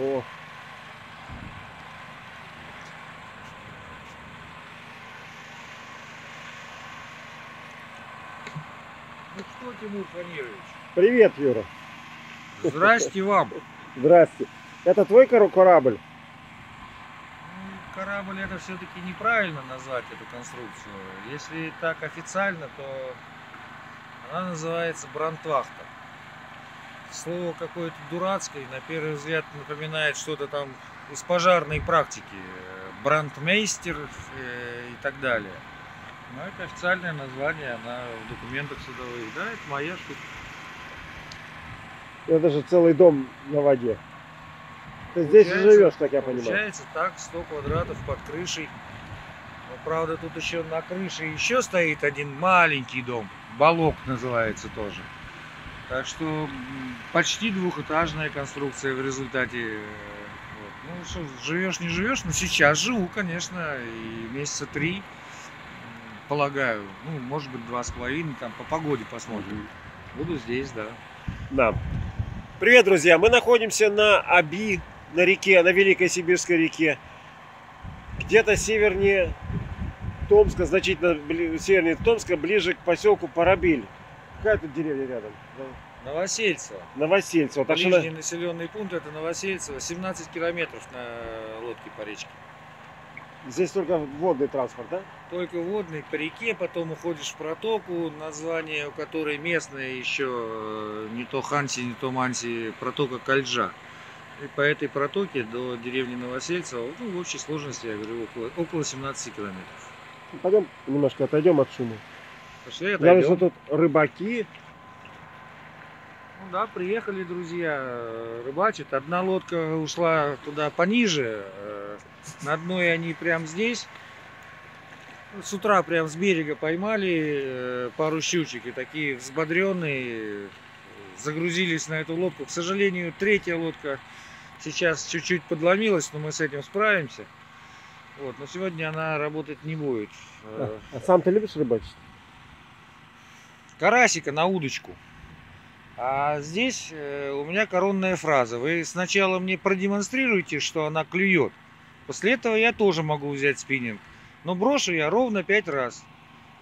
О. Ну что, Тимур Фанирович, Привет, Юра. здрасте вам. Здрасте. Это твой корабль? Ну, Корабль это все-таки неправильно назвать эту конструкцию. Если так официально, то она называется Брандвахта. Слово какое-то дурацкое, на первый взгляд напоминает что-то там из пожарной практики. Брандмейстер э, и так далее. Но это официальное название, она в документах судовых. Да, это моя штука. Это же целый дом на воде. Ты здесь и живешь, как я понимаю. Получается так, 100 квадратов под крышей. Но, правда, тут еще на крыше еще стоит один маленький дом. Балок называется тоже. Так что почти двухэтажная конструкция в результате. э, вот. Ну что, живешь, не живешь, но сейчас живу, конечно, и месяца три, полагаю. Ну, может быть, два с половиной, там по погоде посмотрим. Буду здесь, да. Да. Привет, друзья! Мы находимся на Аби, на реке, на Великой Сибирской реке. Где-то севернее Томска, значительно севернее Томска, ближе к поселку Парабиль. Какая тут деревня рядом? Новосельцево. Новосельцево. Так что Ближний на- населенный пункт это Новосельцево, 17 километров на лодке по речке. здесь только водный транспорт, да? Только водный по реке, потом уходишь в протоку, название у которой местное еще э, не то Ханси, не то Манси, протока Кальджа. И по этой протоке до деревни Новосельцево, ну, в общей сложности, я говорю, около, около 17 километров. Пойдем немножко отойдем от шума. Пошли, отойдем. вижу тут рыбаки. Ну да, приехали друзья э, рыбачат. Одна лодка ушла туда пониже. э, На одной они прям здесь. С утра прям с берега поймали э, пару щучек и такие взбодренные загрузились на эту лодку. К сожалению, третья лодка сейчас чуть-чуть подломилась, но мы с этим справимся. Вот, но сегодня она работать не будет. Э, А сам ты любишь рыбачить? Карасика на удочку. А здесь э, у меня коронная фраза. Вы сначала мне продемонстрируете, что она клюет. После этого я тоже могу взять спиннинг. Но брошу я ровно пять раз.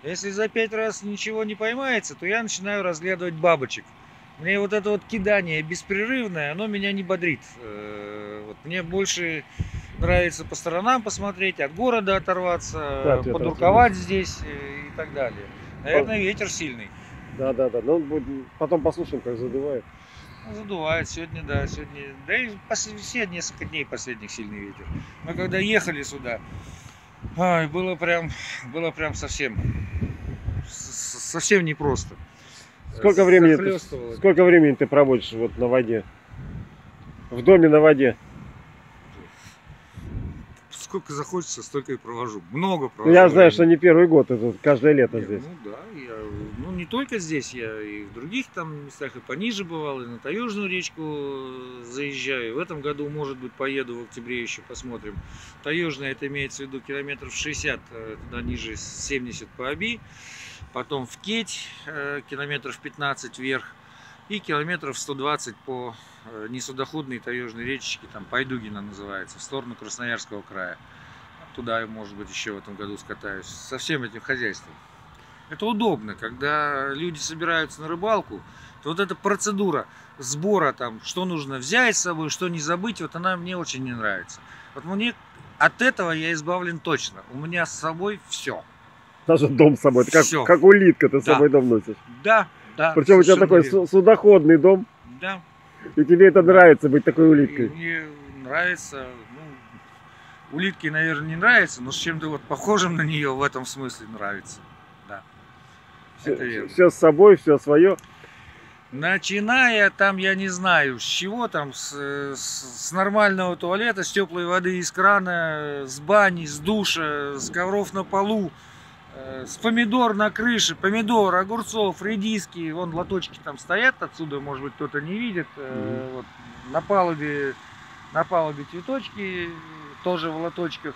Если за пять раз ничего не поймается, то я начинаю разглядывать бабочек. Мне вот это вот кидание беспрерывное, оно меня не бодрит. Э, Вот мне больше нравится по сторонам посмотреть, от города оторваться, Да, подурковать здесь э, и так далее. Наверное, ветер сильный. Да, да, да. Ну, будет- потом послушаем, как задувает. Ну, Задувает сегодня, да, сегодня, да и пос- все несколько дней последних сильный ветер. Мы когда ехали сюда, ай, было прям, было прям совсем, совсем непросто. Сколько времени ты-. Сколько времени ты проводишь вот на воде? В доме на воде. Сколько захочется, столько и провожу. Много Ну, провожу. я знаю, что не первый год, это каждое лето Не, здесь. Ну да, я, не только здесь, я и в других там местах и пониже бывал, и на Таежную речку э, заезжаю. В этом году, может быть, поеду в октябре еще посмотрим. Таежная, это имеется в виду километров 60, э, туда ниже 70 по Оби. Потом в Кеть, э, километров 15 вверх. И километров 120 по несудоходной таежной речечке, там Пайдугина называется, в сторону Красноярского края. Туда, может быть, еще в этом году скатаюсь. Со всем этим хозяйством. Это удобно, когда люди собираются на рыбалку, то вот эта процедура сбора там, что нужно взять с собой, что не забыть, вот она мне очень не нравится. Вот мне от этого я избавлен точно. У меня с собой все. Даже дом с собой. Это как, как улитка ты с Да. собой дом носишь. Да, да. Причем у тебя такой верно. су- судоходный дом, Да, и тебе это нравится быть такой и улиткой. мне нравится, ну, улитки, наверное, не нравится, но с чем-то вот похожим на нее в этом смысле нравится. Это верно. Все, с собой, все свое. Начиная там, я не знаю, с чего там, с, с- с нормального туалета, с теплой воды из крана, с бани, с душа, с ковров на полу, э, с помидор на крыше, помидор, огурцов, редиски, вон лоточки там стоят, отсюда, может быть, кто-то не видит, э, вот, на палубе, на палубе цветочки, тоже в лоточках,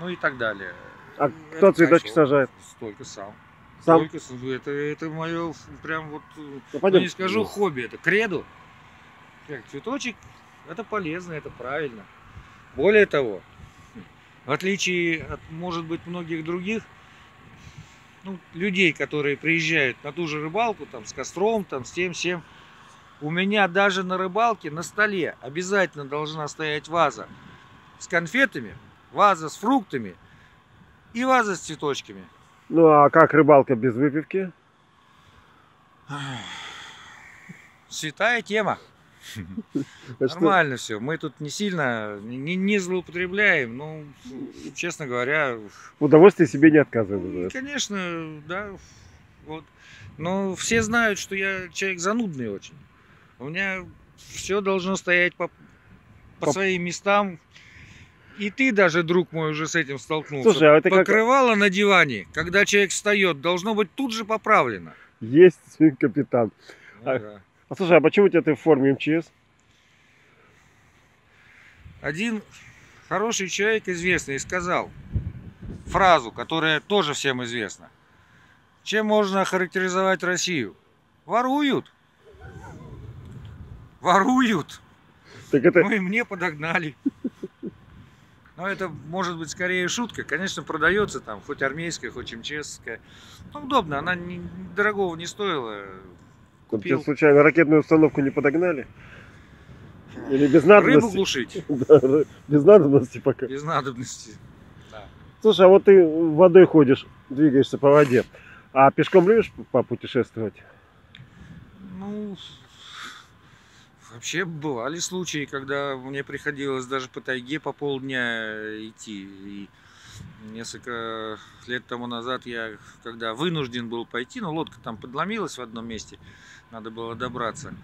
ну и так далее. А Это кто цветочки кайфово. сажает? Только сам. Сам? Только это, это мое прям вот э, Ну, ну, не скажу хобби, это кредо. Как цветочек Это полезно, это правильно. Более того, в отличие от, может быть, многих других ну, людей, которые приезжают на ту же рыбалку, там, с костром, там, с тем, всем, у меня даже на рыбалке на столе обязательно должна стоять ваза с конфетами, ваза с фруктами и ваза с цветочками. Ну а как рыбалка без выпивки? Святая тема. Что? Нормально все. Мы тут не сильно не, не злоупотребляем. Ну, честно говоря, Удовольствие себе не отказывают. конечно, да. Вот. Но все знают, что я человек занудный очень. У меня все должно стоять по, по По- своим местам. И ты даже, друг мой, уже с этим столкнулся. Слушай, а это как- Покрывало на диване, когда человек встает, должно быть тут же поправлено. Есть капитан. Ну А- да. А слушай, а почему у тебя ты в форме МЧС? Один хороший человек, известный, сказал фразу, которая тоже всем известна. Чем можно охарактеризовать Россию? Воруют. Воруют. Так это... Ну и мне подогнали. Но это может быть скорее шутка. Конечно, продается там, хоть армейская, хоть МЧСская. Ну, удобно, она не, дорогого не стоила. Там тебе Купил случайно ракетную установку не подогнали? Или без рыбу надобности? глушить Да, без надобности пока. без надобности. Да. Слушай, а вот ты водой ходишь, двигаешься по воде. А пешком любишь попутешествовать? Ну, вообще бывали случаи, когда мне приходилось даже по тайге по полдня идти. И несколько лет тому назад я, когда вынужден был пойти, но лодка там подломилась в одном месте, надо было добраться.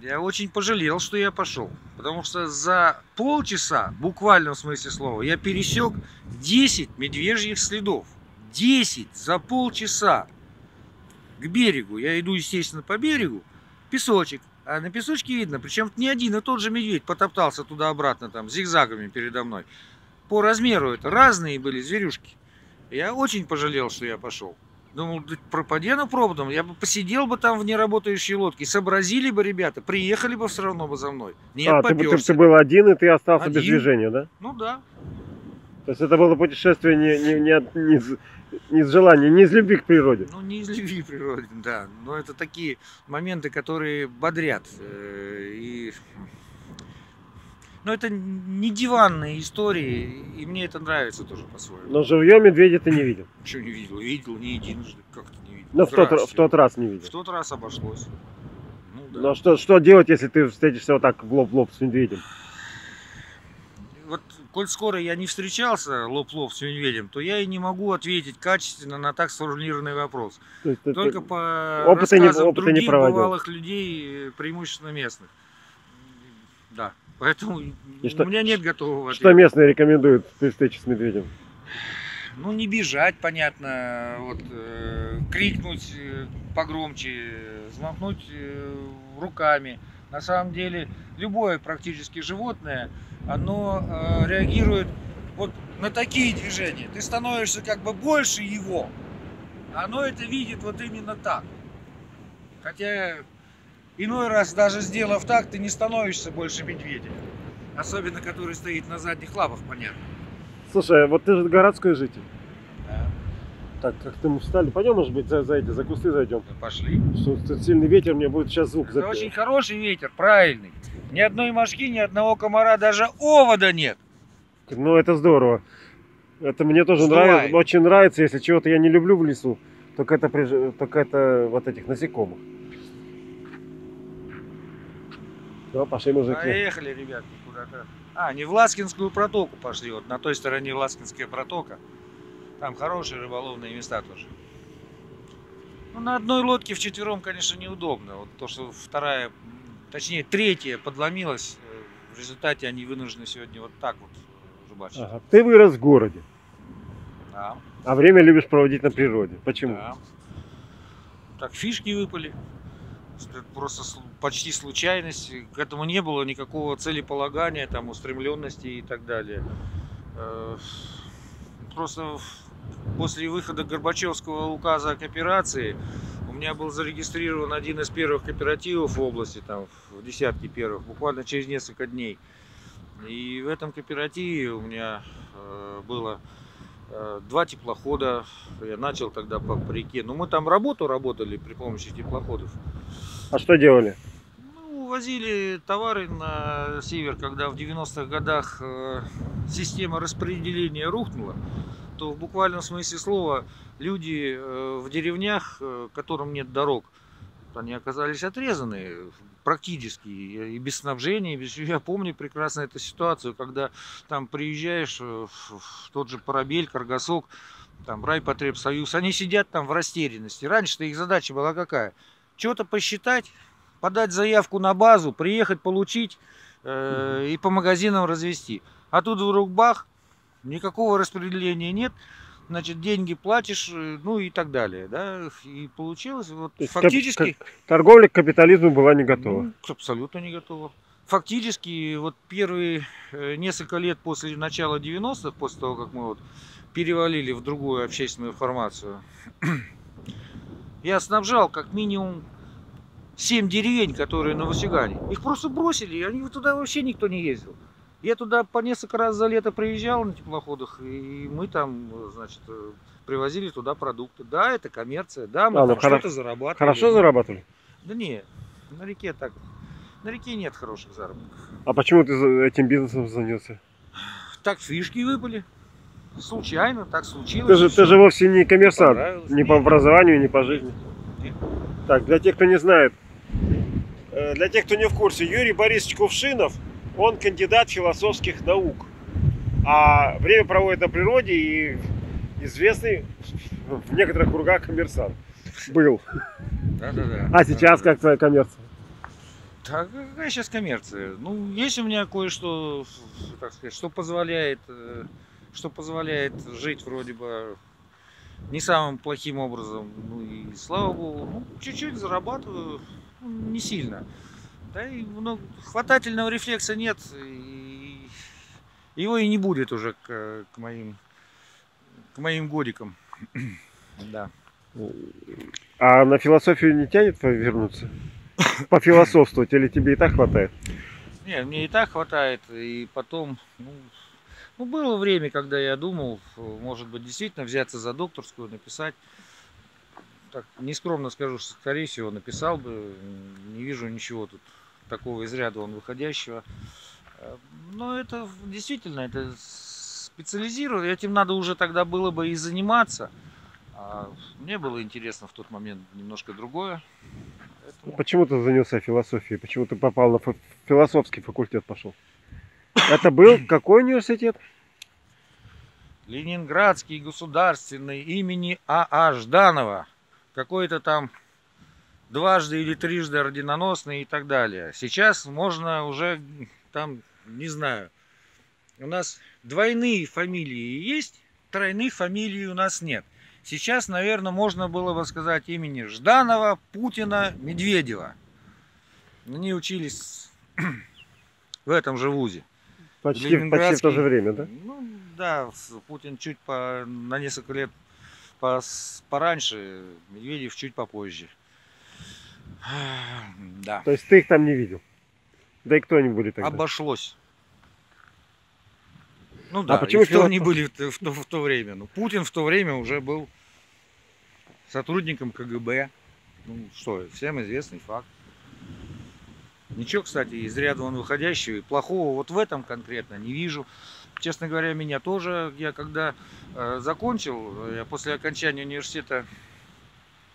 Я очень пожалел, что я пошел. Потому что за полчаса, в буквальном смысле слова, я пересек 10 медвежьих следов. 10 за полчаса к берегу. Я иду, естественно, по берегу, песочек. А на песочке видно, причем не один и тот же медведь потоптался туда-обратно, там, зигзагами передо мной. По размеру это разные были зверюшки. Я очень пожалел, что я пошел. Думал, пропади оно пропадом, я бы посидел бы там в неработающей лодке, сообразили бы ребята, приехали бы все равно бы за мной. Нет, а, ты, ты- ты был один, и ты остался без Один. движения, да? Ну да. То есть это было путешествие не, не, не, не не из желания, не из любви к природе. Ну, не из любви к природе, да. Но это такие моменты, которые бодрят. э, И... Но это не диванные истории, и мне это нравится тоже по-своему. Но живьем медведя ты не видел. Что не видел? Видел не единожды. Как ты не видел? Ну, в тот, в тот раз не видел. В тот раз обошлось. Ну да. Но что, что делать, если ты встретишься вот так в лоб в лоб с медведем? Вот, коль скоро я не встречался лоб-лоб с медведем, то я и не могу ответить качественно на так сформулированный вопрос. То есть Только ты- по опыта не- рассказам опыта не других проводил. бывалых людей, э, преимущественно местных. Да. Поэтому И что- у меня нет готового Что ответа. местные рекомендуют при встрече с медведем? Ну, не бежать, понятно, вот, э, крикнуть э, погромче, э, взмахнуть э, руками. На самом деле, любое практически животное, оно э, реагирует вот на такие движения. Ты становишься как бы больше его, а оно это видит вот именно так. Хотя иной раз, даже сделав так, ты не становишься больше медведя. Особенно, который стоит на задних лапах, понятно. Слушай, вот ты же городской житель. Да. Так, как-то мы встали. Пойдем, может быть, за, за эти, за кусты зайдем. Ну, Пошли. Что сильный ветер, мне будет сейчас звук Это запи- очень хороший ветер, правильный. Ни одной мошки, ни одного комара, даже овода нет. Ну, это здорово. Это мне тоже Сдувает. нравится, очень нравится. Если чего-то я не люблю в лесу, только это, только это вот этих насекомых. Все, пошли мужики. Поехали, ребятки, куда-то. А, не в Ласкинскую протоку пошли. Вот на той стороне Ласкинская протока. Там хорошие рыболовные места тоже. Ну, на одной лодке вчетвером, конечно, неудобно. Вот то, что вторая, точнее, третья подломилась, э, в результате они вынуждены сегодня вот так вот рыбачить. Ага. Ты вырос в городе, Да, а время любишь проводить на природе. Почему? да. Так, фишки выпали. Это просто почти случайность. К этому не было никакого целеполагания, там, устремленности и так далее. Э, Просто в- после выхода Горбачевского указа о кооперации у меня был зарегистрирован один из первых кооперативов в области, там, в десятке первых, буквально через несколько дней. И в этом кооперативе у меня э, было э, два теплохода. Я начал тогда по, по реке. Ну, мы там работу работали при помощи теплоходов. А что делали? Ну, возили товары на север, когда в 90-х годах э, система распределения рухнула, то в буквальном смысле слова люди э, в деревнях, э, которым нет дорог, они оказались отрезаны практически и без снабжения. и без- Я помню прекрасно эту ситуацию, когда там приезжаешь э, в в тот же Парабель, Каргасок, там Райпотребсоюз, они сидят там в растерянности. Раньше-то их задача была какая? Что-то посчитать, подать заявку на базу, приехать получить э, и по магазинам развести. А тут вдруг бах, никакого распределения нет, значит, деньги платишь, э, ну и так далее, да, и получилось вот То фактически... Торговля к капитализму была не готова. Ну, абсолютно не готова. Фактически, вот первые э, несколько лет после начала 90-х, после того, как мы вот перевалили в другую общественную формацию, я снабжал как минимум 7 деревень, которые на Васюгане. Их просто бросили, и они туда вообще никто не ездил. Я туда по несколько раз за лето приезжал на теплоходах, и мы там, значит, э, привозили туда продукты. Да, это коммерция, да, мы А, ну там хоро- что-то зарабатывали. Хорошо зарабатывали? Да не, на реке так. На реке нет хороших заработков. А почему ты этим бизнесом занялся? Так фишки выпали. Случайно, так случилось. Ты же, ты же вовсе не коммерсант. Ни по образованию, ни по жизни. Нет. Так, для тех, кто не знает, э, для тех, кто не в курсе, Юрий Борисович Кувшинов, он кандидат философских наук. А время проводит на природе и известный в некоторых кругах коммерсант. Был. Да-да-да. А сейчас как твоя коммерция? Так, какая сейчас коммерция? Ну, есть у меня кое-что, так сказать, что позволяет, э, что позволяет жить вроде бы не самым плохим образом. Ну и слава богу, ну, чуть-чуть зарабатываю, ну, не сильно. Да и много, хватательного рефлекса нет, и его и не будет уже к, к моим, к моим годикам. Да. А на философию не тянет вернуться? Пофилософствовать или тебе и так хватает? Не, мне и так хватает. И потом, ну, ну, было время, когда я думал, может быть, действительно взяться за докторскую, написать. Так, нескромно скажу, что, скорее всего, написал бы. Не вижу ничего тут такого из ряда он выходящего. Э, Но это действительно, это специализировано. Этим надо уже тогда было бы и заниматься. А мне было интересно в тот момент немножко другое. Поэтому- Почему ты занялся философией? Почему ты попал на философский факультет пошел? Это был какой университет? Ленинградский государственный имени А.А. Жданова. Какой-то там дважды или трижды орденоносный и так далее. Сейчас можно уже там, не знаю, у нас двойные фамилии есть, тройных фамилий у нас нет. Сейчас, наверное, можно было бы сказать имени Жданова, Путина, Медведева. Они учились в этом же вузе. Почти, почти в то же время, да? Ну да, Путин чуть по, на несколько лет пос- пораньше, Медведев чуть попозже. Да, То есть ты их там не видел? Да и кто они были тогда? обошлось. Ну да, А почему и кто они были в, то- в то, в то время? Ну, Путин в то время уже был сотрудником КГБ. Ну что, всем известный факт. Ничего, кстати, из ряда он выходящего и плохого вот в этом конкретно не вижу. Честно говоря, меня тоже, я когда э, закончил, э, я после окончания университета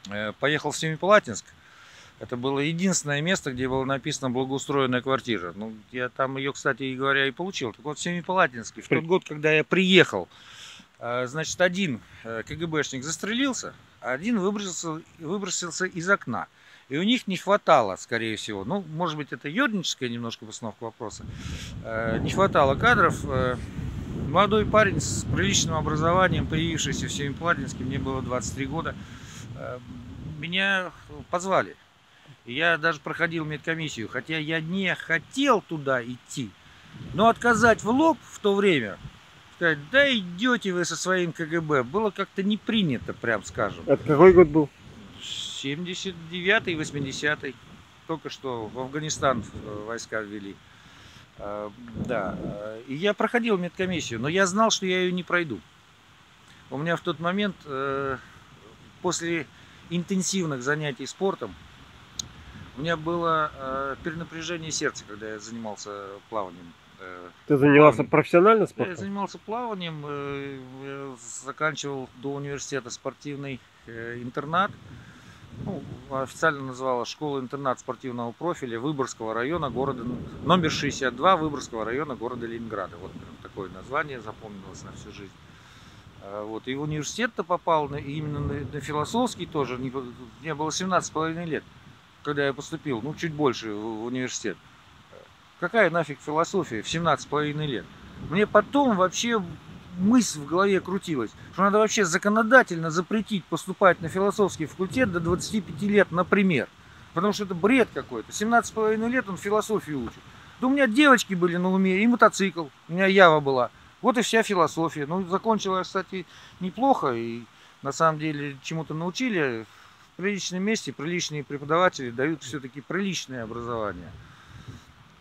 э, поехал в Семипалатинск. Это было единственное место, где было написано благоустроенная квартира. Ну, я там ее, кстати говоря, и получил. Так вот, в Семипалатинске, в тот год, когда я приехал, э, значит, один э, КГБшник застрелился, а один выбросился, выбросился из окна. И у них не хватало, скорее всего, ну, может быть, это юридическая немножко постановка вопроса, э, не хватало кадров. Молодой парень с приличным образованием, появившийся в Семипалатинске, мне было 23 года, меня позвали. Я даже проходил медкомиссию, хотя я не хотел туда идти. Но отказать в лоб в то время, сказать, да идете вы со своим КГБ, было как-то не принято, прям скажем. Это какой год был? 79-й, 80-й. Только что в Афганистан э, войска ввели. Э, Да. э, И я проходил медкомиссию, но я знал, что я ее не пройду. У меня в тот момент, э, после интенсивных занятий спортом, у меня было э, перенапряжение сердца, когда я занимался плаванием. Э, Ты занимался Плавание. профессионально Я спортом? занимался плаванием, э, я заканчивал до университета спортивный э, интернат. Ну, официально называлась школа-интернат спортивного профиля Выборгского района города, номер 62 Выборгского района города Ленинграда. Вот прям такое название запомнилось на всю жизнь. А, Вот. И в университет-то попал, на- именно на, на философский тоже. Мне было 17,5 лет, когда я поступил, ну чуть больше в, университет. Какая нафиг философия в 17,5 лет? Мне потом вообще мысль в голове крутилась, что надо вообще законодательно запретить поступать на философский факультет до 25 лет, например. Потому что это бред какой-то. 17,5 лет он философию учит. Да у меня девочки были на уме, и мотоцикл. У меня Ява была. Вот и вся философия. Ну, закончила кстати, неплохо. И на самом деле чему-то научили. В приличном месте приличные преподаватели дают все-таки приличное образование.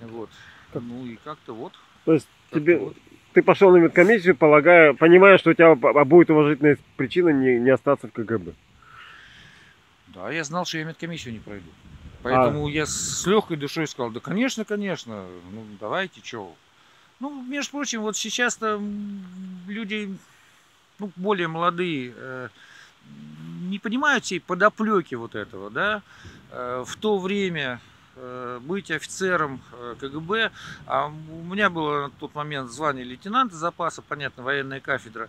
Вот. Как- Ну и как-то вот. То есть тебе, вот. ты пошел на медкомиссию, полагая, понимая, что у тебя б- будет уважительная причина не, не остаться в КГБ. Да, я знал, что я медкомиссию не А. пройду. Поэтому я с легкой душой сказал, да, конечно, конечно, ну, давайте, что. Ну, между прочим, вот сейчас-то люди, ну, более молодые, э, не понимают всей подоплеки вот этого, да. Э, в то время э, быть офицером э, КГБ, а у меня было на тот момент звание лейтенанта запаса, понятно, военная кафедра.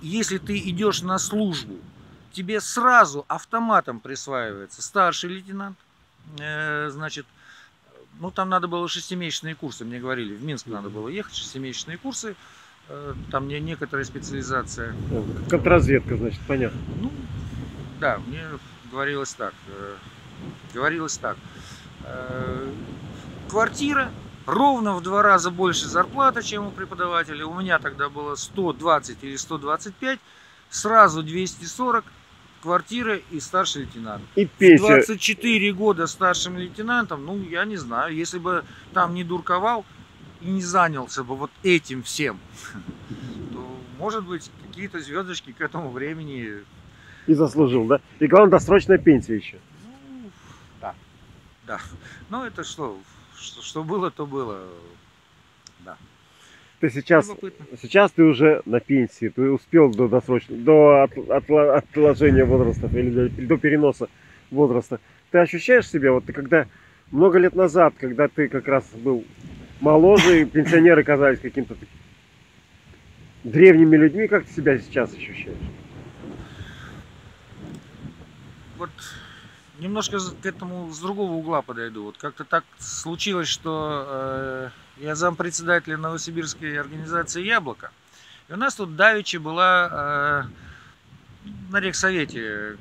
Если ты идешь на службу, тебе сразу автоматом присваивается старший лейтенант. Значит, ну там надо было шестимесячные курсы, мне говорили, в Минск надо было ехать, шестимесячные курсы, там не некоторая специализация. Э, Контрразведка, значит, понятно. Ну, да, мне говорилось так. э, Говорилось так. Э, Квартира ровно в два раза больше зарплата, чем у преподавателя. У меня тогда было 120 или 125. Сразу 240 квартира и старший лейтенант. И пенсия. 24 года старшим лейтенантом, ну, я не знаю, если бы там не дурковал и не занялся бы вот этим всем, то, может быть, какие-то звездочки к этому времени И заслужил, да? И главное, досрочная пенсия еще. Ну, да, да. Ну, это что, что, что было, то было. Да. Ты сейчас, Любопытно. сейчас ты уже на пенсии, ты успел до досрочного, до от- отла- отложения возраста или до, или до переноса возраста. Ты ощущаешь себя, вот ты когда много лет назад, когда ты как раз был моложе, и пенсионеры казались каким-то древними людьми, как ты себя сейчас ощущаешь? Вот немножко к этому с другого угла подойду. Вот как-то так случилось, что э, я зампредседателя Новосибирской организации «Яблоко». И у нас тут давеча была э, на рехсовете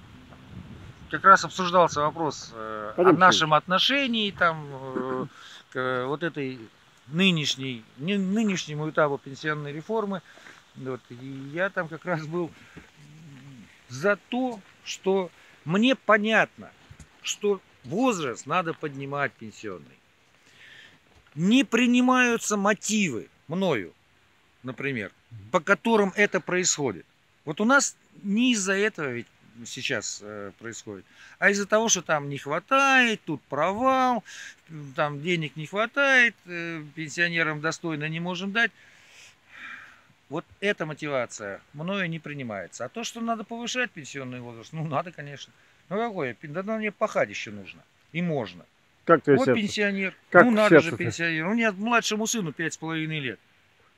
как раз обсуждался вопрос э, о нашем отношении там э, к вот этой нынешней, не- нынешнему этапу пенсионной реформы. Вот, и я там как раз был за то, что мне понятно, что возраст надо поднимать пенсионный. Не принимаются мотивы мною, например, по которым это происходит. Вот у нас не из-за этого ведь сейчас э, происходит, а из-за того, что там не хватает, тут провал, там денег не хватает, э, пенсионерам достойно не можем дать. Вот эта мотивация мною не принимается. А то, что надо повышать пенсионный возраст, ну надо, конечно. Ну какое? Да на мне пахать еще нужно. И можно. Как твое Вот сердце? пенсионер. Как ну надо же пенсионер. У меня младшему сыну пять с половиной лет.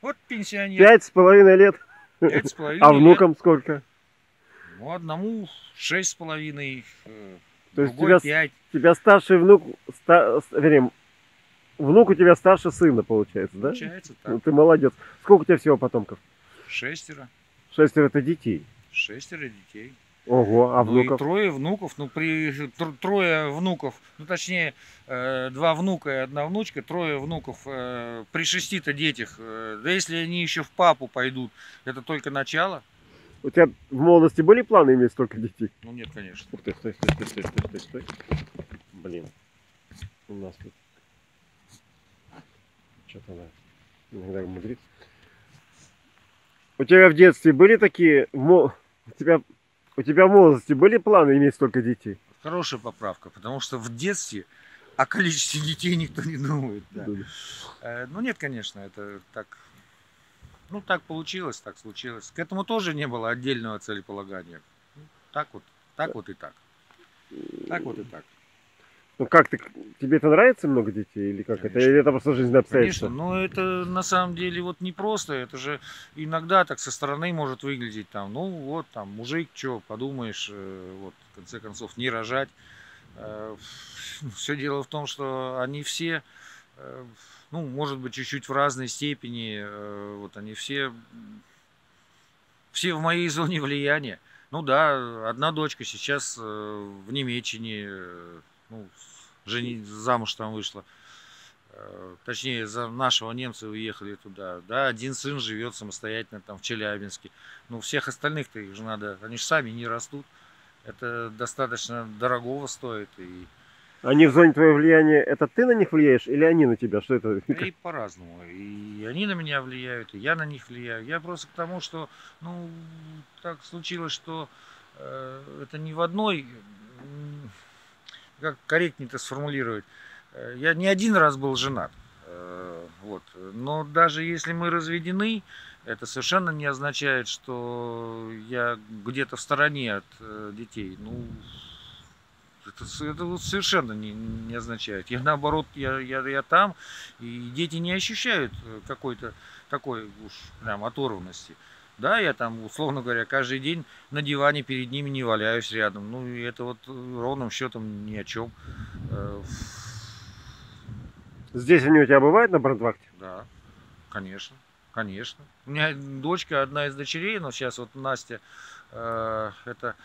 Вот пенсионер. Пять с половиной лет. Пять с половиной А лет. внукам сколько? Ну, одному шесть с половиной, э, То есть тебя с- пять. У тебя старший внук, ста- вернее, внук у тебя старше сына, получается, да? Получается Ну, так. ты молодец. Сколько у тебя всего потомков? Шестеро. Шестеро это детей. Шестеро детей. Ого, а ну внуков? и трое внуков, ну при тр- трое внуков, ну точнее э, два внука и одна внучка, трое внуков э, при шести-то детях, э, да если они еще в папу пойдут, это только начало. У тебя в молодости были планы иметь столько детей? Ну нет, конечно. Ух ты, стой, стой, стой, стой, стой, стой, стой. Блин. У нас тут. Что-то она иногда мудрит. У тебя в детстве были такие... У тебя... У тебя в молодости были планы иметь столько детей? Хорошая поправка, потому что в детстве о количестве детей никто не думает. да. Э, Ну нет, конечно, это так. Ну так получилось, так случилось. К этому тоже не было отдельного целеполагания. Ну, Так вот, так вот и так. Так вот и так. Ну как ты... Тебе это нравится много детей? Или как это? Конечно. Или это просто жизненные Конечно, обстоятельства? но это на самом деле вот не просто, это же иногда так со стороны может выглядеть там, ну вот там мужик, что подумаешь, э, вот в конце концов не рожать. Все дело в том, что они все, э, ну может быть чуть-чуть в разной степени, э, вот они все, все в моей зоне влияния. Ну да, одна дочка сейчас э, в Немеччине, э, ну, жени, замуж там вышла. Э, Точнее, за нашего немца уехали туда. Да, один сын живет самостоятельно там в Челябинске. Ну, всех остальных-то их же надо, они же сами не растут. Это достаточно дорогого стоит. И, Они в зоне твоего влияния, это ты на них влияешь или они на тебя? Что это? и по-разному. И они на меня влияют, и я на них влияю. Я просто к тому, что, ну, так случилось, что э, это не в одной, как корректнее это сформулировать, Э, я не один раз был женат. Э, Вот. Но даже если мы разведены, это совершенно не означает, что я где-то в стороне от э, детей. Ну, это, это совершенно не, не означает. Я наоборот, я, я, я там, и дети не ощущают э, какой-то такой уж прям оторванности. Да, я там, условно говоря, каждый день на диване перед ними не валяюсь рядом. Ну, и это вот э, ровным счетом ни о чем. Э, Здесь они у тебя бывают на брандвахте? Да, конечно, конечно. У меня дочка, одна из дочерей, но сейчас вот Настя, э, это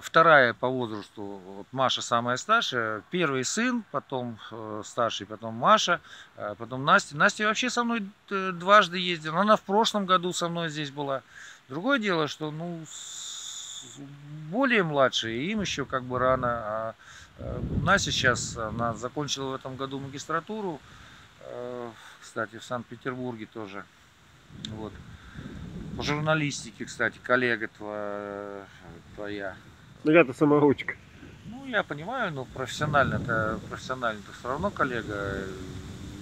вторая по возрасту, вот Маша самая старшая, первый сын, потом э, старший, потом Маша, э, потом Настя. Настя вообще со мной э, дважды ездила, она в прошлом году со мной здесь была. Другое дело, что ну более младшие, им еще как бы рано, а Настя сейчас, она закончила в этом году магистратуру, кстати, в Санкт-Петербурге тоже. Вот. По журналистике, кстати, коллега твоя. Ну я-то саморучка. Ну, я понимаю, но профессионально это профессионально то все равно коллега.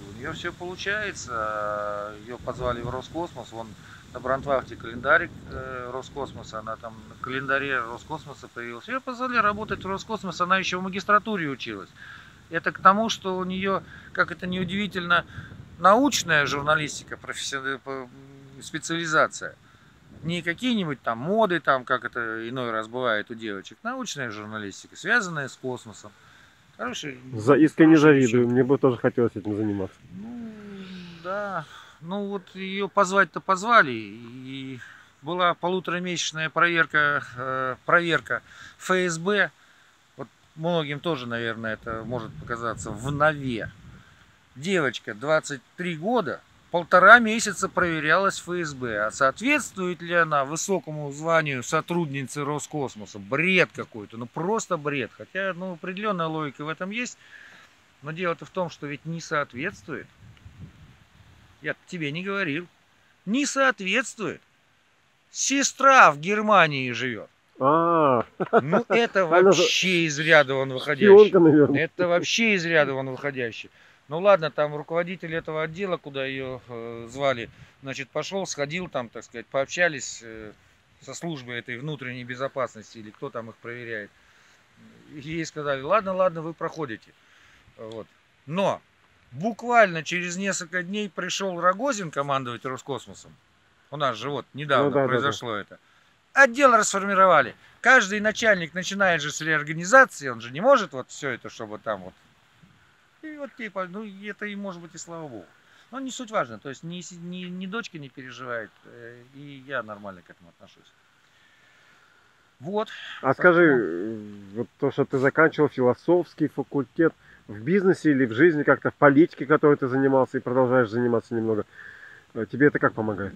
У нее все получается. Ее позвали в Роскосмос. Вон на Брандвахте календарик э, Роскосмоса. Она там на календаре Роскосмоса появилась. Ее позвали работать в Роскосмос. Она еще в магистратуре училась. Это к тому, что у нее, как это неудивительно, научная журналистика, профессиональная специализация. Не какие-нибудь там моды, там, как это иной раз бывает у девочек. Научная журналистика, связанная с космосом. Хороший. За, искренне завидую. Мне бы тоже хотелось этим заниматься. Ну, да. Ну, вот ее позвать-то позвали. И была полуторамесячная проверка, э, проверка ФСБ. Вот многим тоже, наверное, это может показаться в нове. Девочка, 23 года, полтора месяца проверялась ФСБ. А соответствует ли она высокому званию сотрудницы Роскосмоса? Бред какой-то, ну просто бред. Хотя, ну, определенная логика в этом есть. Но дело-то в том, что ведь не соответствует. Я тебе не говорил. Не соответствует. Сестра в Германии живет. А, Ну это Она же вообще из ряда вон выходящий. Это вообще из ряда вон выходящий. Ну ладно, там руководитель этого отдела, куда ее э, звали, значит, пошел, сходил там, так сказать, пообщались э, со службой этой внутренней безопасности или кто там их проверяет. И ей сказали, ладно, ладно, вы проходите. Вот. Но буквально через несколько дней пришел Рогозин командовать Роскосмосом. У нас же вот недавно Ну да, да, да. произошло это. Отдел расформировали. Каждый начальник начинает же с реорганизации, он же не может вот все это, чтобы там вот. И вот типа, ну это и может быть и слава богу. Но не суть важно, то есть ни, ни, ни дочка не переживает, э, и я нормально к этому отношусь. Вот. А скажи, э, вот то, что ты заканчивал философский факультет, в бизнесе или в жизни как-то, в политике, которой ты занимался и продолжаешь заниматься немного, э, тебе это как помогает?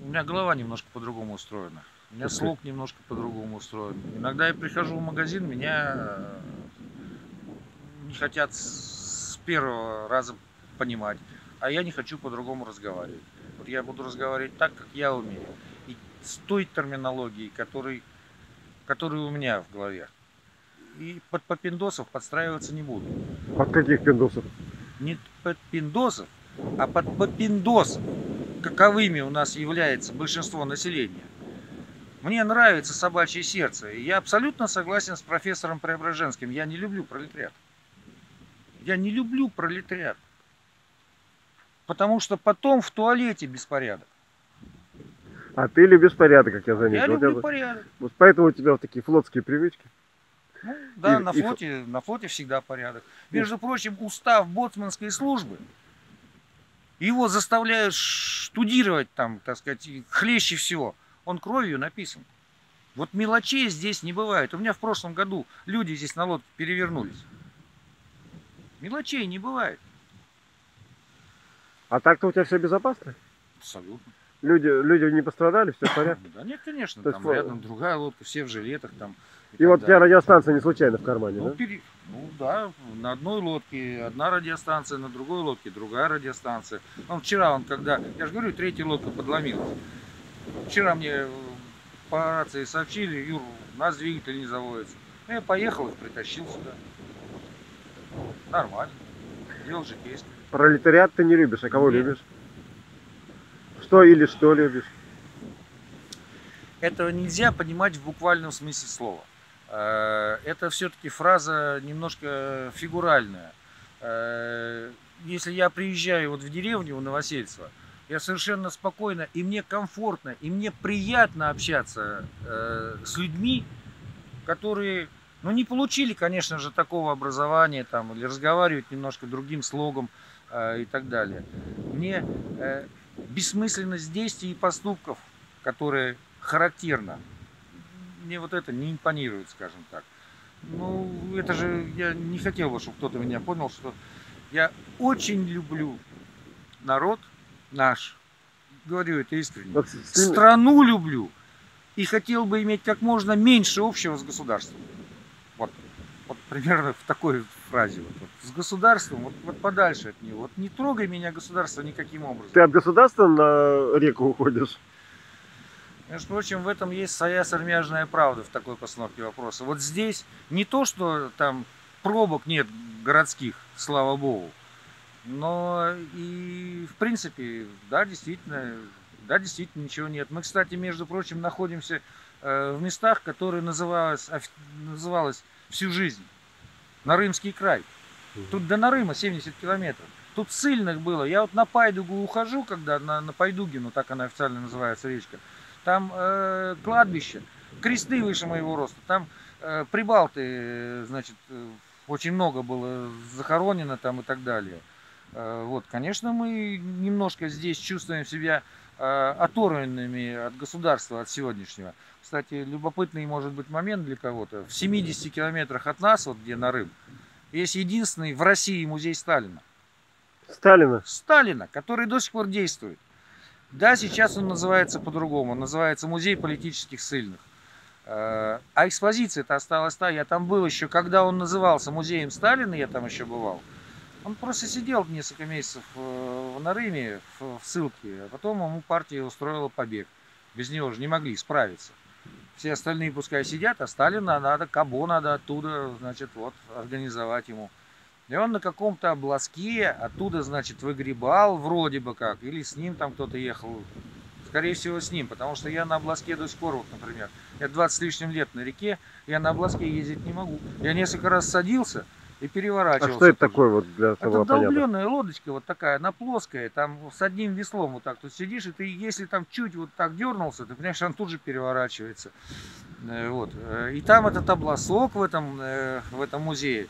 У меня голова немножко по-другому устроена. У меня Ух ты. слог немножко по-другому устроен. Иногда я прихожу в магазин, меня э, хотят с первого раза понимать, а я не хочу по-другому разговаривать. Вот я буду разговаривать так, как я умею. И с той терминологией, который, которая у меня в голове. И под попиндосов подстраиваться не буду. От каких пиндусов? Не под пиндосов, а под попиндосов, каковыми у нас является большинство населения. Мне нравится собачье сердце. И я абсолютно согласен с профессором Преображенским. Я не люблю пролетариат. Я не люблю пролетариат. Потому что потом в туалете беспорядок. А ты любишь порядок, как я заметил. Я Вот люблю это- порядок. вот поэтому у тебя вот такие флотские привычки. Ну, да, И- на и флоте, на флоте всегда порядок. Между прочим, устав боцманской службы, его заставляют штудировать там, так сказать, и хлеще всего. Он кровью написан. Вот мелочей здесь не бывает. У меня в прошлом году люди здесь на лодке перевернулись. Мелочей не бывает. А так-то у тебя все безопасно? Абсолютно. Люди, люди не пострадали, все в порядке. Да нет, конечно, То есть там фо- рядом другая лодка, все в жилетах там. И так вот у тебя радиостанция не случайно в кармане, Ну, да? пере- ну да, на одной лодке одна радиостанция, на другой лодке другая радиостанция. Он вчера, он когда, я же говорю, третья лодка подломилась. Вчера мне э, по рации сообщили, Юр, у нас двигатель не заводится. Ну, Я поехал и притащил сюда. Нормально. Делал GPS. Пролетариат ты не любишь, а кого Нет. любишь? Что или что любишь? Этого нельзя понимать в буквальном смысле слова. Э, Это все-таки фраза немножко фигуральная. Э, Если я приезжаю вот в деревню в Новосельцево, я совершенно спокойно, и мне комфортно, и мне приятно общаться э, с людьми, которые, ну, не получили, конечно же, такого образования там, или разговаривают немножко другим слогом э, и так далее. Мне э, бессмысленность действий и поступков, которые характерно, мне вот это не импонирует, скажем так. Ну, это же, я не хотел бы, чтобы кто-то меня понял, что я очень люблю народ наш. Говорю это искренне. Страну люблю и хотел бы иметь как можно меньше общего с государством. Вот, вот примерно в такой фразе. Вот, вот. С государством, вот, вот подальше от него. Вот не трогай меня государство никаким образом. Ты от государства на реку уходишь? Между прочим, в этом есть своя сармяжная правда в такой постановке вопроса. Вот здесь не то, что там пробок нет городских, слава богу, но и в принципе, да, действительно, да, действительно ничего нет. Мы, кстати, между прочим, находимся в местах, которые называлось, всю жизнь. Нарымский край. Тут до Нарыма 70 километров. Тут сильных было. Я вот на Пайдугу ухожу, когда на, на Пайдугину, так она официально называется речка. Там э, кладбище, кресты выше моего роста. Там э, прибалты, э, значит, э, очень много было захоронено там и так далее. Э, вот, конечно, мы немножко здесь чувствуем себя э, оторванными от государства, от сегодняшнего. Кстати, любопытный может быть момент для кого-то. В 70 километрах от нас, вот где Нарым, есть единственный в России музей Сталина. Сталина. Сталина, который до сих пор действует. Да, сейчас он называется по-другому. Он называется Музей политических ссыльных. Э, А экспозиция-то осталась та. Я там был еще, когда он назывался Музеем Сталина, я там еще бывал. Он просто сидел несколько месяцев э, в Нарыме, в ссылке, а потом ему партия устроила побег. Без него же не могли справиться. Все остальные пускай сидят, а Сталина надо, Кабо надо оттуда, значит, вот, организовать ему. И он на каком-то обласке оттуда, значит, выгребал вроде бы как. Или с ним там кто-то ехал. Скорее всего, с ним. Потому что я на обласке до сих пор, вот, например, я 20 с лишним лет на реке, я на обласке ездить не могу. Я несколько раз садился и А переворачивался. что это тут же. такое вот для Это того понятно? долбленная лодочка вот такая, она плоская, там с одним веслом вот так тут сидишь, и ты, если там чуть вот так дернулся, ты понимаешь, он тут же переворачивается. Э, Вот. Э, И там этот обласок в этом, э, в этом музее.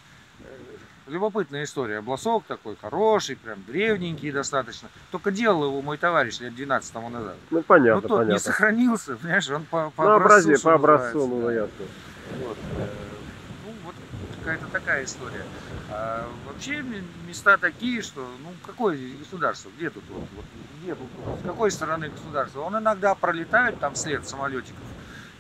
Любопытная история. Обласок такой хороший, прям древненький достаточно. Только делал его мой товарищ лет 12 тому назад. Ну Ну понятно, тот не понятно. сохранился, понимаешь, он по, по Ну, образцу, по образцу, ну да. ясно. Ну, вот какая-то такая история. А вообще места такие, что, ну, какое государство, где тут, вот, вот, где тут, с какой стороны государства? Он иногда пролетает там след самолетиков,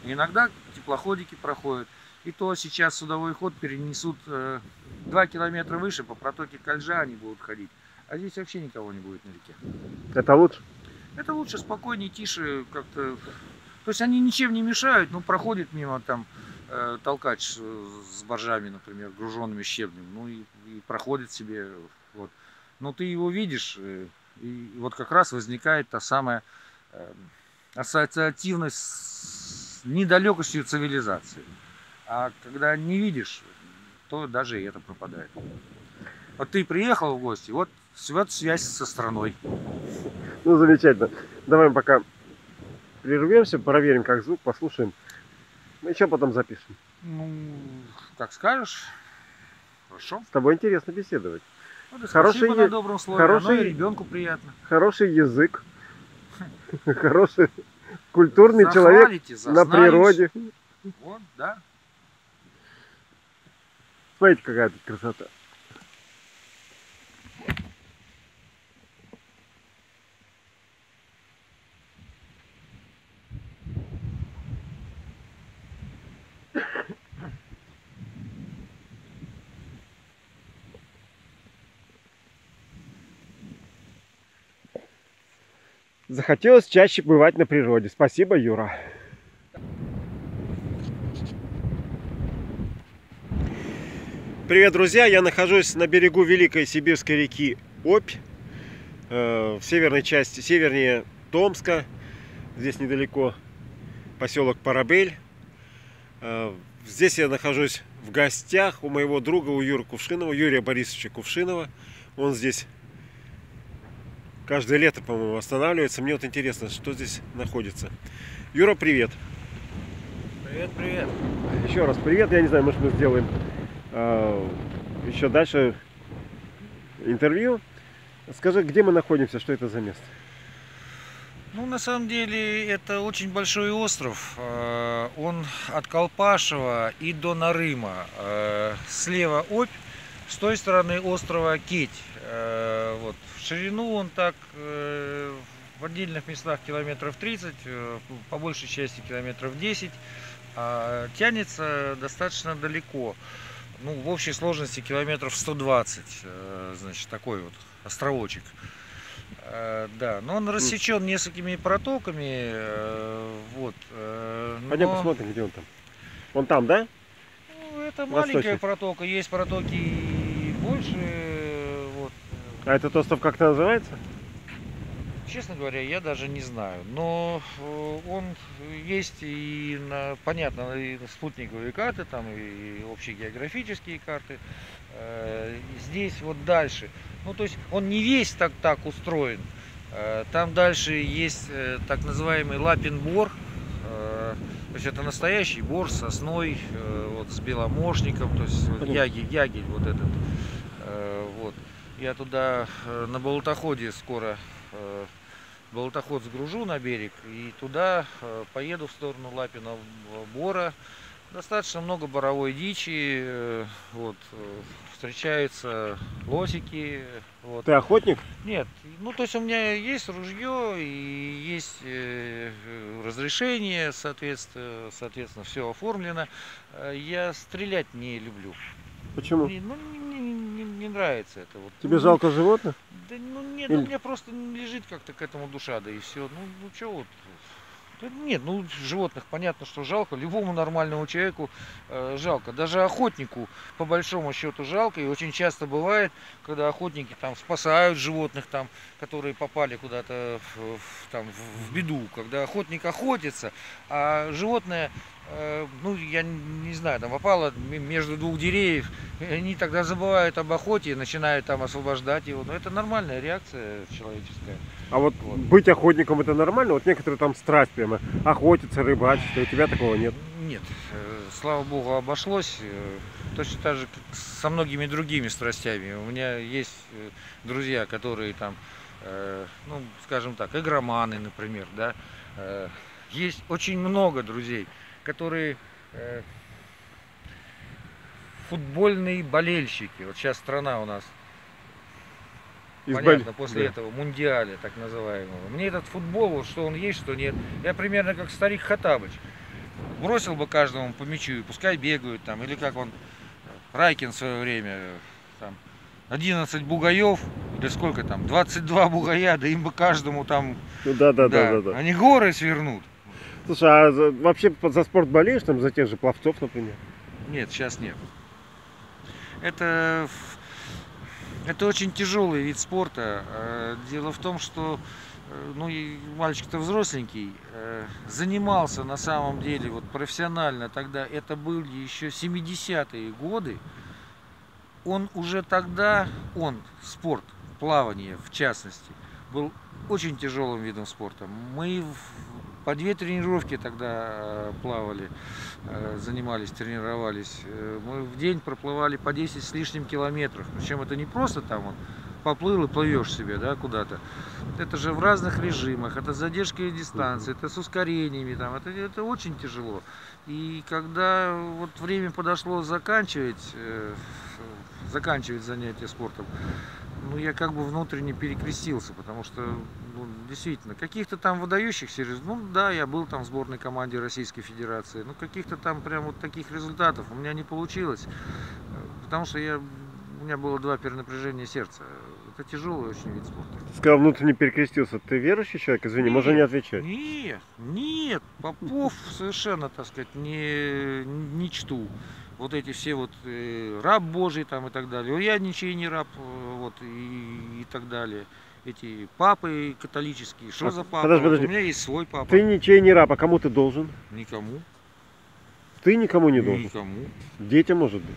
иногда теплоходики проходят. И то сейчас судовой ход перенесут э, 2 километра выше, по протоке Кальжа они будут ходить. А здесь вообще никого не будет на реке. Это лучше? Это лучше, спокойнее, тише, как-то. То есть они ничем не мешают, ну, проходит мимо там толкач с боржами, например, груженными щебнем, ну и, и проходит себе, вот. Но ты его видишь, э, и вот как раз возникает та самая э, ассоциативность с недалекостью цивилизации. А когда не видишь, то даже и это пропадает. Вот ты приехал в гости, вот, вот связь со страной. Ну, замечательно. Давай пока прервемся, проверим, как звук, послушаем. Мы еще потом запишем. Ну, как скажешь. Хорошо. С тобой интересно беседовать. Ну, да Хороший на добром слове. хороший- ребенку приятно. Хороший язык. Хороший культурный человек на природе. Вот, да. Смотрите, какая тут красота. Захотелось чаще бывать на природе. Спасибо, Юра. Привет, друзья! Я нахожусь на берегу Великой Сибирской реки Обь, э, в северной части, севернее Томска. Здесь недалеко поселок Парабель. Э, Здесь я нахожусь в гостях у моего друга, у Юры Кувшинова, Юрия Борисовича Кувшинова. Он здесь каждое лето, по-моему, останавливается. Мне вот интересно, что здесь находится. Юра, привет! Привет, привет. Еще раз привет. Я не знаю, может мы сделаем э, еще дальше интервью. Скажи, где мы находимся, что это за место? Ну, на самом деле, это очень большой остров. Э, Он от Колпашева и до Нарыма. Э, Слева Обь, с той стороны острова Кеть. Э, Вот. В ширину он так э, в отдельных местах километров 30, э, по большей части километров 10. а Тянется достаточно далеко. Ну, в общей сложности километров 120. э, Значит, такой вот островочек. Да, но он рассечен несколькими протоками. Вот. э, Пойдем но- посмотрим, где он там. Он там, да? Ну, это Восточный. маленькая протока, есть протоки больше. Вот. А этот остров как-то называется? Честно говоря, я даже не знаю. Но э, он есть и на, понятно, и спутниковые карты, там и общие географические карты. Э, Здесь вот дальше. Ну, то есть он не весь так так устроен. Э, Там дальше есть так называемый лапин бор. Э, То есть это настоящий бор с сосной, вот с беломошником, то есть вот ягель, ягель вот этот. Я туда э, на болотоходе скоро э, болотоход сгружу на берег и туда э, поеду в сторону Лапиного бора. Достаточно много боровой дичи, вот, встречаются лосики, вот. Ты охотник? Нет, ну то есть у меня есть ружье и есть разрешение, соответственно, соответственно, все оформлено. Я стрелять не люблю. Почему? Не- ну, не, нравится это. Вот. Тебе Ну, жалко животных? Да ну нет, Или- у меня просто лежит как-то к этому душа, да и все. Ну, ну что вот. Да нет, ну животных понятно, что жалко. Любому нормальному человеку э, жалко. Даже охотнику по большому счету жалко. И очень часто бывает, когда охотники там спасают животных, там, которые попали куда-то в, в- там, в- беду. Когда охотник охотится, а животное, ну я не знаю, там попало между двух деревьев, они тогда забывают об охоте начинают там освобождать его. Но это нормальная реакция человеческая. А вот, Вот. быть охотником это нормально? Вот некоторые там страсть прямо. Охотятся, рыбачат, у тебя такого нет. Нет, э, слава богу, обошлось. э, Точно так же, как со многими другими страстями. У меня есть э, друзья, которые там, э, ну, скажем так, игроманы, например, да. Э, Есть очень много друзей, которые э, футбольные болельщики. Вот сейчас страна у нас, Из понятно, Бали- после да. этого, мундиаля так называемого. Мне этот футбол, вот что он есть, что нет. Я примерно как старик Хатабыч. Бросил бы каждому по мячу, и пускай бегают там. Или как он, Райкин в свое время, там, 11 бугаев, или сколько там, 22 бугая, да им бы каждому там, Ну да, да, да, да, да. они горы свернут. Слушай, а за- вообще за спорт болеешь там за тех же пловцов, например? Нет, сейчас нет. Это, это очень тяжелый вид спорта. Э, Дело в том, что э, ну, мальчик-то взросленький, э, занимался на самом деле вот профессионально тогда, это были еще 70-е годы. Он уже тогда, он, спорт, плавание в частности, был очень тяжелым видом спорта. Мы по две тренировки тогда э, плавали, э, занимались, тренировались. Э, Мы в день проплывали по 10 с лишним километров. Причем это не просто там вот поплыл и плывешь себе да, куда-то. Это же в разных режимах, это с задержкой дистанции, это с ускорениями, там, это, это очень тяжело. И когда вот время подошло заканчивать, заканчивать занятия спортом, ну, я как бы внутренне перекрестился, потому что, ну, действительно, каких-то там выдающихся ну, да, я был там в сборной команде Российской Федерации, но каких-то там прям вот таких результатов у меня не получилось, э, потому что я, у меня было два перенапряжения сердца. Это тяжелый очень вид спорта. Ты сказал, внутренне перекрестился. Ты верующий человек? Извини, можно не отвечать. Нет, нет, Попов совершенно, так сказать, не, не чту. Вот эти все вот э, раб Божий там и так далее. Я ничей не раб, э, вот и, и так далее. Эти папы католические, что А, за папа? подожди, Вот подожди. У меня есть свой папа. Ты ничей не раб, а кому ты должен? Никому. Ты никому не должен. Никому. Детям, может быть.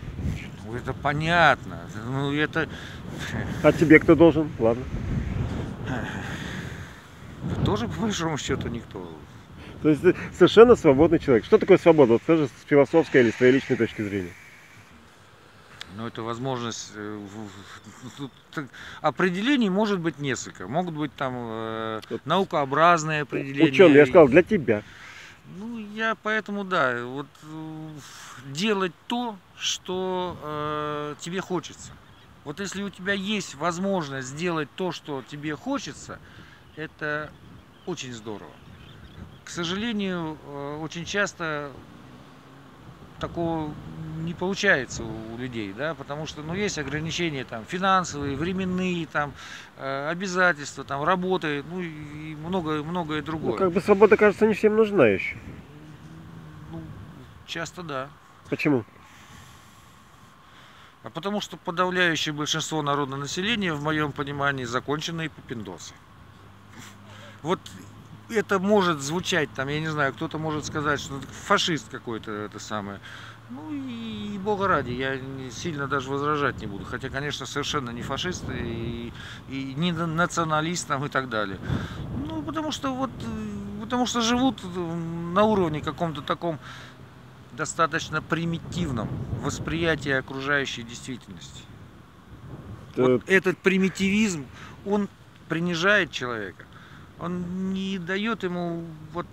Ну, это понятно. Ну, это А тебе кто должен? Ладно. тоже, по большому счету, никто. То есть ты совершенно свободный человек. Что такое свобода? Вот скажи с философской или с твоей личной точки зрения. Но это возможность э, так, определений может быть несколько. Могут быть там э, Вот. наукообразные определения. Ученый, я сказал, для тебя. Ну, я поэтому, да, вот э, делать то, что э, тебе хочется. Вот если у тебя есть возможность сделать то, что тебе хочется, это очень здорово. К сожалению, э, очень часто такого не получается у людей, да, потому что, ну, есть ограничения там финансовые, временные, там, э, обязательства, там, работы, ну, и многое, многое другое. Ну, как бы свобода, кажется, не всем нужна еще. Ну, часто да. Почему? А потому что подавляющее большинство народного населения, в моем понимании, законченные папиндосы. Вот это может звучать, там, я не знаю, кто-то может сказать, что фашист какой-то, это самое. Ну и, бога ради, я сильно даже возражать не буду. Хотя, конечно, совершенно не фашист и, и не на- националист там, и так далее. Ну, потому что вот, потому что живут на уровне каком-то таком достаточно примитивном восприятии окружающей действительности. Вот этот примитивизм, он принижает человека. Он не дает ему вот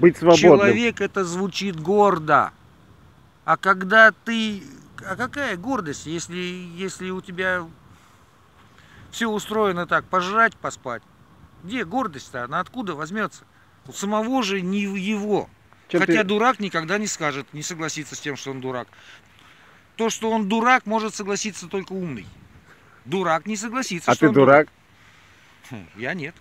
Быть свободным. человек это звучит гордо. А когда ты. А какая гордость, если, если у тебя все устроено так, пожрать, поспать? Где гордость-то? Она откуда возьмется? У самого же не его. Чем Хотя ты- дурак никогда не скажет, не согласится с тем, что он дурак. То, что он дурак, может согласиться только умный. Дурак не согласится. А что ты он дурак? Хм, Я нет.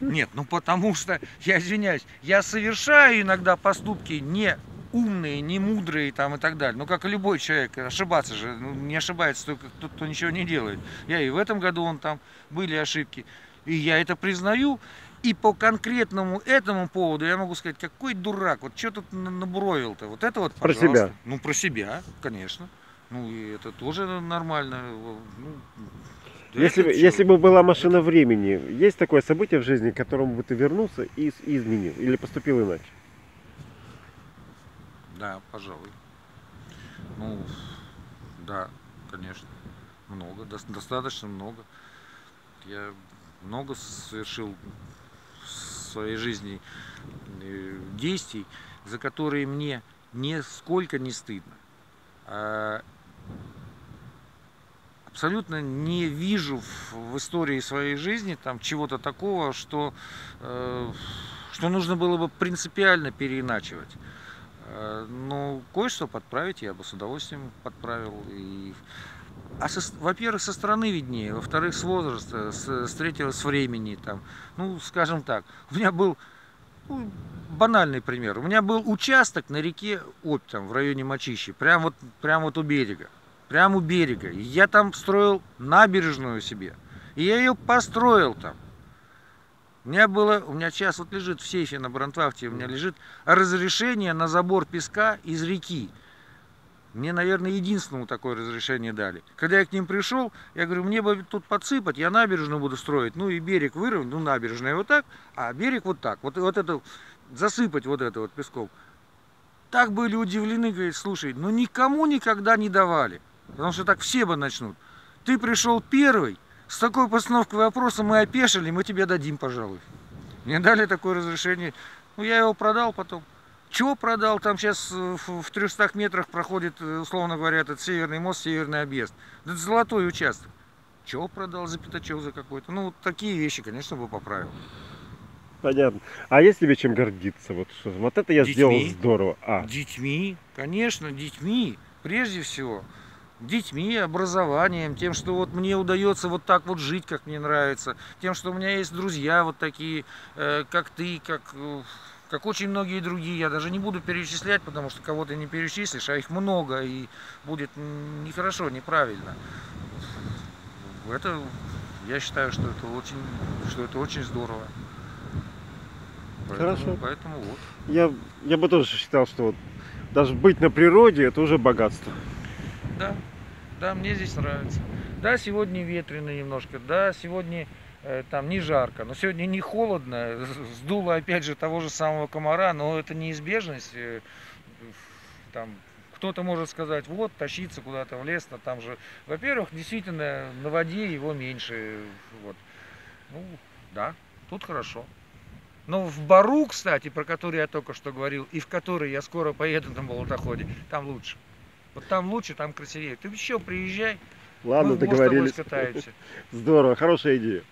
Нет, ну потому что, я извиняюсь, я совершаю иногда поступки не умные, не мудрые там и так далее. Ну, как и любой человек, ошибаться же, ну, не ошибается только тот, кто ничего не делает. Я и в этом году он там были ошибки. И я это признаю. И по конкретному этому поводу я могу сказать, какой дурак, вот что тут на- наброил-то, вот это вот, Про пожалуйста. себя. Ну, про себя, конечно. Ну, и это тоже нормально. Ну, да Если, бы- если бы была машина времени, есть такое событие в жизни, к которому бы ты вернулся и, и изменил? Или поступил иначе? Да, пожалуй. Ну, да, конечно. Много, дос- достаточно много. Я много совершил в своей жизни э, действий, за которые мне нисколько не стыдно. А абсолютно не вижу в, в истории своей жизни там чего-то такого, что, э, что нужно было бы принципиально переиначивать. Э, ну, кое-что подправить я бы с удовольствием подправил. И... А во-первых, со стороны виднее, во-вторых, с возраста, с, с третьего, с времени. Там. Ну, скажем так, у меня был ну, банальный пример. У меня был участок на реке Обь, там, в районе Мочищи, прям вот, прям вот у берега. Прям у берега. И я там строил набережную себе. И я ее построил там. У меня было, у меня сейчас вот лежит в сейфе на Брандвахте, у меня лежит разрешение на забор песка из реки. Мне, наверное, единственному такое разрешение дали. Когда я к ним пришел, я говорю, мне бы тут подсыпать, я набережную буду строить, ну и берег выровнять, ну набережная вот так, а берег вот так. Вот, вот это, засыпать вот это вот песком. Так были удивлены, говорит, слушай, ну никому никогда не давали. Потому что так все бы начнут. Ты пришел первый, с такой постановкой вопроса мы опешили, мы тебе дадим, пожалуй. Мне дали такое разрешение. Ну, я его продал потом. Чего продал? Там сейчас в 300 метрах проходит, э, условно говоря, этот северный мост, северный объезд. Это золотой участок. Чего продал за пятачок за какой-то? Ну, вот такие вещи, конечно, бы поправил. Понятно. А есть тебе чем гордиться? Вот, что, вот это я Детьми. сделал здорово. А, Детьми, конечно, детьми, прежде всего. Детьми, образованием, тем, что вот мне удается вот так вот жить, как мне нравится, тем, что у меня есть друзья вот такие, э, как ты, как, э, как очень многие другие. Я даже не буду перечислять, потому что кого-то не перечислишь, а их много, и будет нехорошо, неправильно. Это, я считаю, что это очень, что это очень здорово. Поэтому- Хорошо. Поэтому вот. я, я бы тоже считал, что вот даже быть на природе это уже богатство. Да, да, мне здесь нравится. Да, сегодня ветрено немножко, да, сегодня э, там не жарко, но сегодня не холодно, сдуло опять же того же самого комара, но это неизбежность. э, Там кто-то может сказать, вот, тащиться куда-то в лес, но там же, во-первых, действительно, на воде его меньше, вот. Ну, да, тут хорошо. Но в Бару, кстати, про который я только что говорил, и в который я скоро поеду на болотоходе, там лучше. Вот там лучше, там красивее. Ты еще приезжай, Ладно, мы в мост с тобой договорились. скатаемся. Здорово, хорошая идея.